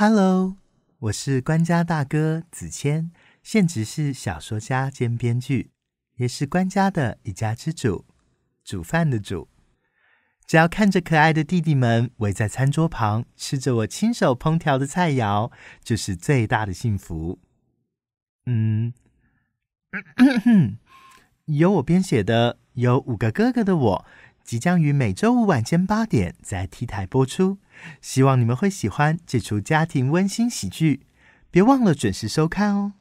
Hello，我是官家大哥子谦，现职是小说家兼编剧，也是官家的一家之主，煮饭的主。只要看着可爱的弟弟们围在餐桌旁，吃着我亲手烹调的菜肴，就是最大的幸福。嗯，由我编写的《有五个哥哥的我》，即将于每周五晚间八点在 T 台播出。希望你们会喜欢这出家庭温馨喜剧，别忘了准时收看哦。